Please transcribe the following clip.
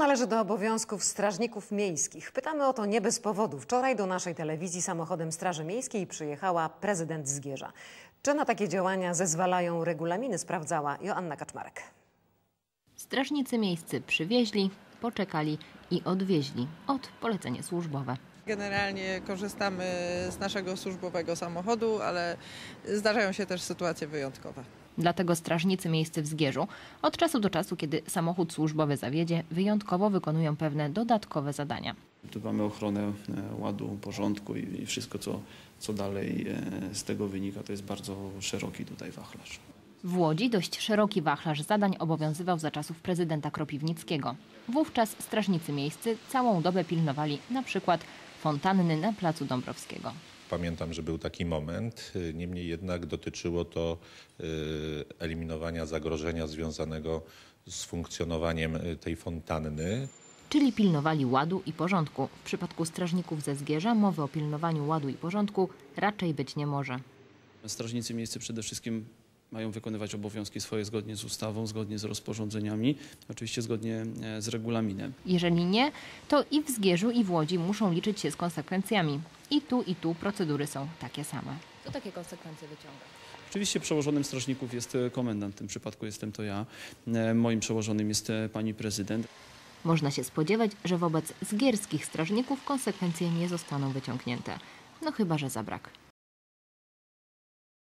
należy do obowiązków strażników miejskich? Pytamy o to nie bez powodu. Wczoraj do naszej telewizji samochodem Straży Miejskiej przyjechała prezydent Zgierza. Czy na takie działania zezwalają regulaminy, sprawdzała Joanna Kaczmarek. Strażnicy miejscy przywieźli, poczekali i odwieźli od polecenie służbowe. Generalnie korzystamy z naszego służbowego samochodu, ale zdarzają się też sytuacje wyjątkowe. Dlatego strażnicy miejscy w Zgierzu od czasu do czasu, kiedy samochód służbowy zawiedzie, wyjątkowo wykonują pewne dodatkowe zadania. Dbamy o ochronę e, ładu, porządku i i wszystko, co, co dalej e, z tego wynika. To jest bardzo szeroki tutaj wachlarz. W Łodzi dość szeroki wachlarz zadań obowiązywał za czasów prezydenta Kropiwnickiego. Wówczas strażnicy miejscy całą dobę pilnowali na przykład fontanny na placu Dąbrowskiego. Pamiętam, że był taki moment, niemniej jednak dotyczyło to y, eliminowania zagrożenia związanego z funkcjonowaniem y, tej fontanny. Czyli pilnowali ładu i porządku. W przypadku strażników ze Zgierza mowy o pilnowaniu ładu i porządku raczej być nie może. Strażnicy miejscy przede wszystkim mają wykonywać obowiązki swoje zgodnie z ustawą, zgodnie z rozporządzeniami, oczywiście zgodnie e, z regulaminem. Jeżeli nie, to i w Zgierzu i w Łodzi muszą liczyć się z konsekwencjami. I tu, i tu procedury są takie same. Co takie konsekwencje wyciąga? Oczywiście przełożonym strażników jest e, komendant, w tym przypadku jestem to ja. E, Moim przełożonym jest pani prezydent. Można się spodziewać, że wobec zgierskich strażników konsekwencje nie zostaną wyciągnięte. No chyba, że zabrak.